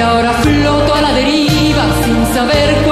y ahora floto a la deriva sin saber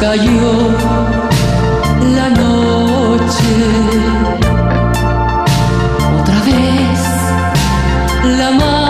cayó la noche. Otra vez la.